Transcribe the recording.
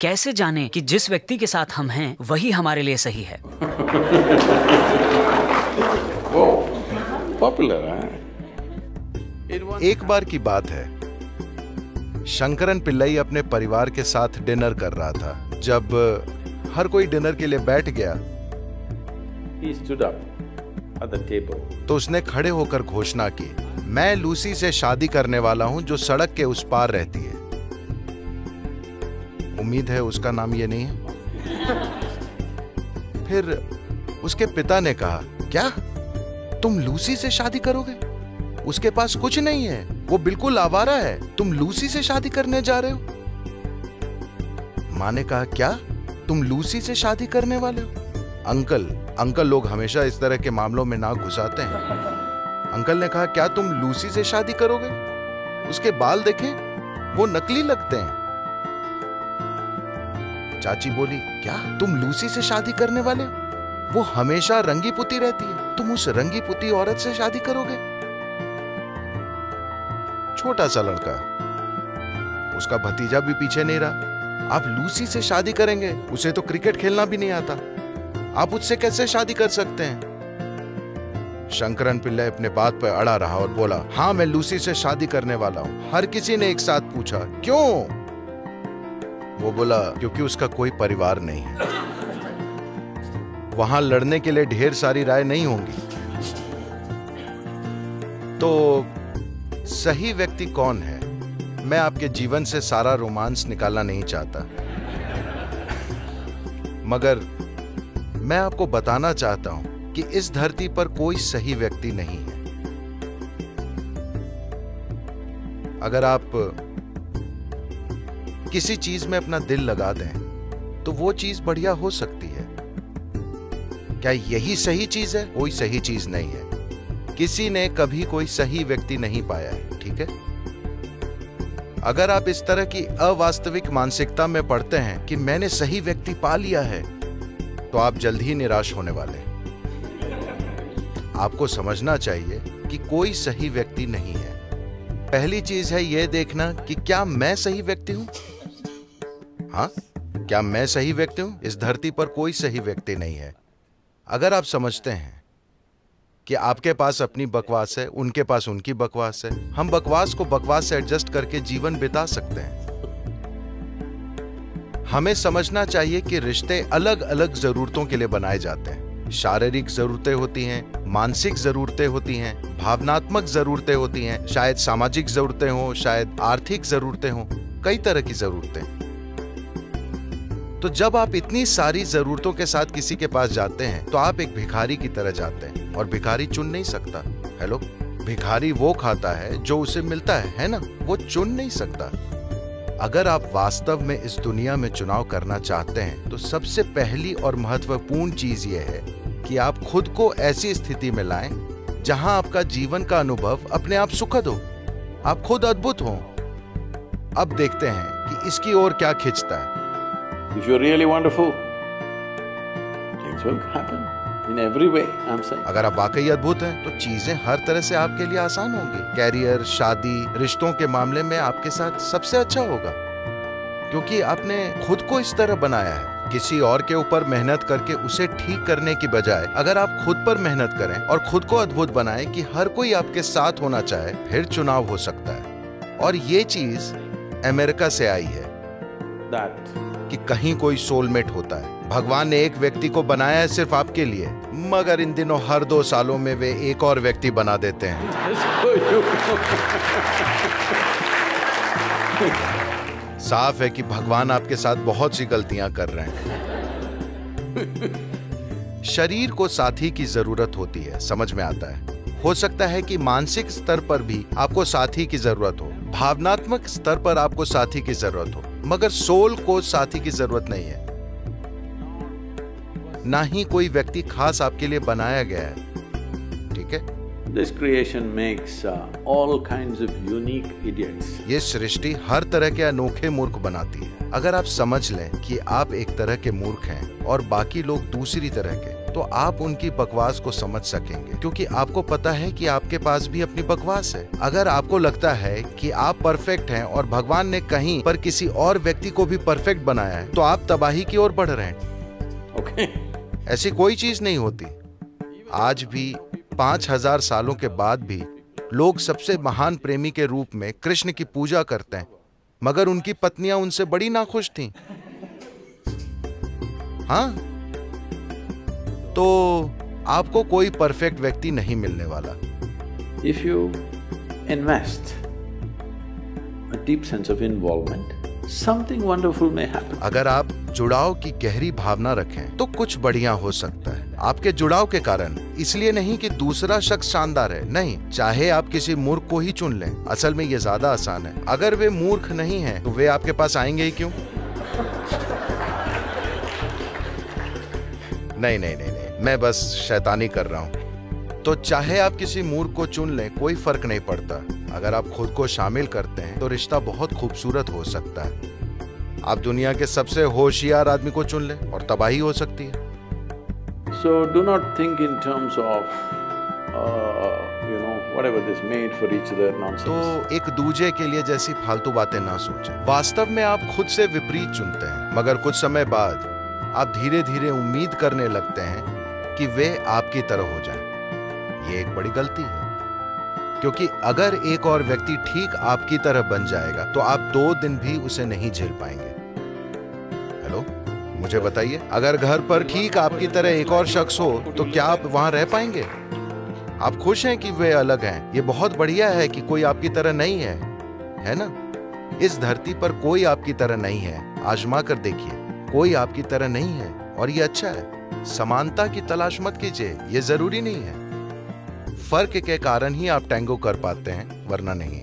कैसे जाने कि जिस व्यक्ति के साथ हम हैं वही हमारे लिए सही है? पॉपुलर एक बार की बात है। शंकरन पिल्लई अपने परिवार के साथ डिनर कर रहा था। जब हर कोई डिनर के लिए बैठ गया. तो उसने खड़े होकर घोषणा की मैं लूसी से शादी करने वाला हूँ जो सड़क के उस पार रहती है। उम्मीद है उसका नाम ये नहीं है। फिर उसके पिता ने कहा, क्या? तुम लूसी से शादी करोगे? उसके पास कुछ नहीं है। वो बिल्कुल आवारा है। तुम लूसी से शादी करने जा रहे हो? माँ ने कहा, क्या? तुम लूसी से शादी करने वाले हो? अंकल अंकल लोग हमेशा इस तरह के मामलों में नाक घुसाते हैं। अंकल ने कहा, क्या तुम लूसी से शादी करोगे? उसके बाल देखें, वो नकली लगते हैं। चाची बोली, क्या तुम लूसी से शादी करने वाले हो? वो हमेशा रंगी पुती रहती है। तुम उस रंगी पुती औरत से शादी करोगे? छोटा सा लड़का। उसका भतीजा भी पीछे नहीं रहा। आप लूसी से शादी करेंगे, उसे तो क्रिकेट खेलना भी नहीं आता। आप उससे कैसे शादी कर सकते हैं? शंकरन पिल्ले अपने बात पर अड़ा रहा और बोला हाँ मैं लूसी से शादी करने वाला हूँ। हर किसी ने एक साथ पूछा, क्यों? वो बोला, क्योंकि उसका कोई परिवार नहीं है। वहाँ लड़ने के लिए ढेर सारी राय नहीं होंगी। तो सही व्यक्ति कौन है? मैं आपके जीवन से सारा रोमांस निकालना नहीं चाहता। मगर मैं आपको बताना चाहता हूँ कि इस धरती पर कोई सही व्यक्ति नहीं है। अगर आप किसी चीज़ में अपना दिल लगा दें तो वो चीज़ बढ़िया हो सकती है। क्या यही सही चीज़ है? कोई सही चीज़ नहीं है। किसी ने कभी कोई सही व्यक्ति नहीं पाया है, ठीक है? अगर आप इस तरह की अवास्तविक मानसिकता में पड़ते हैं कि मैंने सही व्यक्ति पा लिया है तो आप जल्द ही निराश होने वाले हैं। आपको समझना चाहिए कि कोई सही व्यक्ति नहीं है। पहली चीज़ है यह देखना कि क्या मैं सही व्यक्ति हूँ? हाँ? क्या मैं सही व्यक्ति हूँ? इस धरती पर कोई सही व्यक्ति नहीं है। अगर आप समझते हैं कि आपके पास अपनी बकवास है, उनके पास उनकी बकवास है, हम बकवास को बकवास से एडजस्ट करके जीवन बिता सकते हैं। हमें समझना चाहिए कि रिश्ते अलग अलग जरूरतों के लिए बनाए जाते हैं। शारीरिक जरूरतें होती हैं, मानसिक जरूरतें होती हैं, भावनात्मक जरूरतें होती हैं, शायद सामाजिक जरूरतें हो, शायद आर्थिक जरूरतें हो, कई तरह की जरूरतें। तो जब आप इतनी सारी जरूरतों के साथ किसी के पास जाते हैं तो आप एक भिखारी की तरह जाते हैं और भिखारी चुन नहीं सकता। हेलो भिखारी वो खाता है जो उसे मिलता है है ना? वो चुन नहीं सकता। अगर आप वास्तव में इस दुनिया में चुनाव करना चाहते हैं तो सबसे पहली और महत्वपूर्ण चीज़ यह है कि आप खुद को ऐसी स्थिति में लाएँ, जहाँ आपका जीवन का अनुभव अपने आप सुखद हो। आप खुद अद्भुत हो। अब देखते हैं कि इसकी ओर क्या खिंचता है। If you're really wonderful, things will happen in every way, I'm saying. अगर आप वाकई अद्भुत हैं तो चीज़ें हर तरह से आपके लिए आसान होंगी। कैरियर शादी रिश्तों के मामले में आपके साथ सबसे अच्छा होगा। क्योंकि आपने खुद को इस तरह बनाया है। किसी और के ऊपर मेहनत करके उसे ठीक करने की बजाय अगर आप खुद पर मेहनत करें और खुद को अद्भुत बनाएँ कि हर कोई आपके साथ होना चाहे फिर चुनाव हो सकता है। और ये चीज़ अमेरिका से आई है। That कि कहीं कोई सोलमेट होता है। भगवान ने एक व्यक्ति को बनाया है सिर्फ़ आपके लिए। मगर इन दिनों हर दो सालों में वे एक और व्यक्ति बना देते हैं। साफ़ है कि भगवान आपके साथ बहुत सी गलतियाँ कर रहे हैं। शरीर को साथी की ज़रूरत होती है, समझ में आता है। हो सकता है कि मानसिक स्तर पर भी आपको साथी की ज़रूरत हो। भावनात्मक स्तर पर आपको साथी की ज़रूरत हो। मगर सोल को साथी की ज़रूरत नहीं है। ना ही कोई व्यक्ति खास आपके लिए बनाया गया है। ठीक है? This creation makes uh, all kinds of unique idiots. ये सृष्टि हर तरह के अनोखे मूर्ख बनाती है। अगर आप समझ लें कि आप एक तरह के मूर्ख हैं और बाकी लोग दूसरी तरह के तो आप उनकी बकवास को समझ सकेंगे क्योंकि आपको पता है कि आपके पास भी अपनी बकवास है अगर आपको लगता है कि आप परफेक्ट हैं और भगवान ने कहीं पर किसी और व्यक्ति को भी परफेक्ट बनाया है तो आप तबाही की ओर बढ़ रहे हैं Okay? ऐसी कोई चीज़ नहीं होती आज भी पाँच हज़ार सालों के बाद भी लोग सबसे महान प्रेमी के रूप में कृष्ण की पूजा करते हैं मगर उनकी पत्नियाँ उनसे बड़ी नाखुश थीं। हाँ तो आपको कोई परफेक्ट व्यक्ति नहीं मिलने वाला। If a deep sense of involvement, something wonderful may अगर आप जुड़ाव की गहरी भावना रखें तो कुछ बढ़िया हो सकता है। आपके जुड़ाव के कारण इसलिए नहीं कि दूसरा शख्स शानदार है। नहीं चाहे आप किसी मूर्ख को ही चुन लें असल में ये ज़्यादा आसान है। अगर वे मूर्ख नहीं हैं तो वे आपके पास आएँगे ही क्यों? नहीं नहीं नहीं नहीं मैं बस शैतानी कर रहा हूँ। तो चाहे आप किसी मूर्ख को चुन लें कोई फ़र्क नहीं पड़ता। अगर आप खुद को शामिल करते हैं तो रिश्ता बहुत खूबसूरत हो सकता है। आप दुनिया के सबसे होशियार आदमी को चुन लें और तबाही हो सकती है। So do not think in terms of, uh, you know, whatever this made for each other nonsense. तो एक दूजे के लिए जैसी फालतू बातें ना सोचें। वास्तव में आप खुद से विपरीत चुनते हैं मगर कुछ समय बाद आप धीरे धीरे उम्मीद करने लगते हैं कि वे आपकी तरह हो जाएँ। ये एक बड़ी गलती है। क्योंकि अगर एक और व्यक्ति ठीक आपकी तरह बन जाएगा तो आप दो दिन भी उसे नहीं झेल पाएँगे। हेलो? मुझे बताइए, अगर घर पर ठीक आपकी तरह एक और शख्स हो तो क्या आप वहाँ रह पाएँगे? आप खुश हैं कि वे अलग हैं। ये बहुत बढ़िया है कि कोई आपकी तरह नहीं है है ना? इस धरती पर कोई आपकी तरह नहीं है। आजमा कर देखिए, कोई आपकी तरह नहीं है, और ये अच्छा है। समानता की तलाश मत कीजिए यह ज़रूरी नहीं है फ़र्क के कारण ही आप टैंगो कर पाते हैं, वरना नहीं.